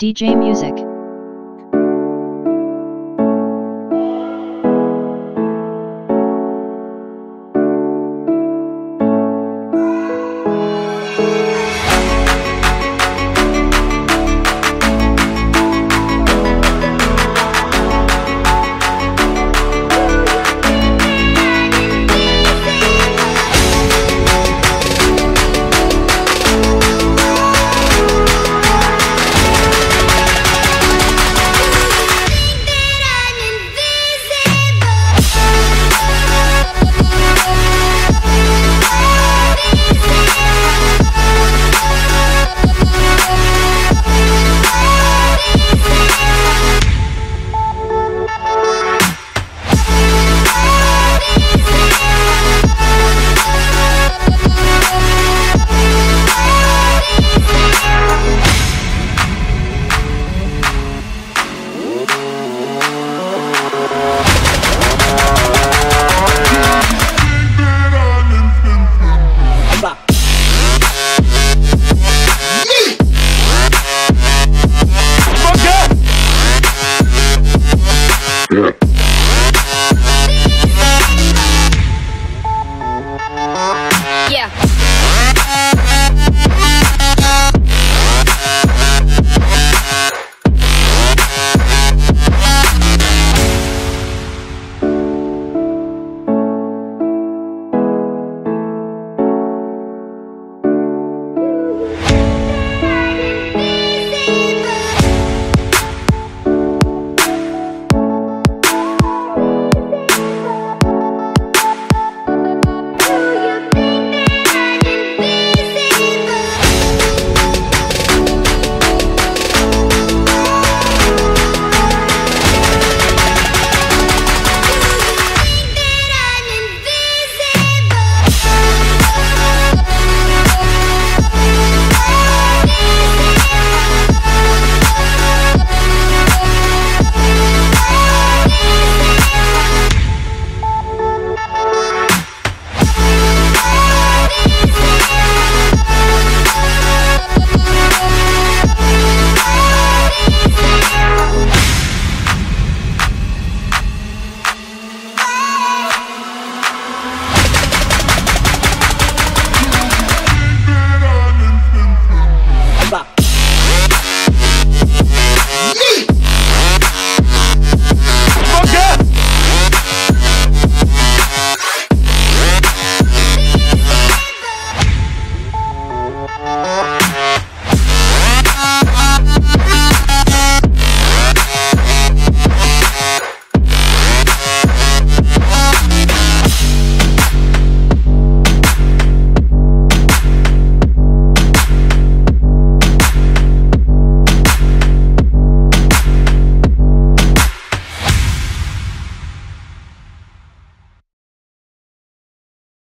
DJ Music. Yeah.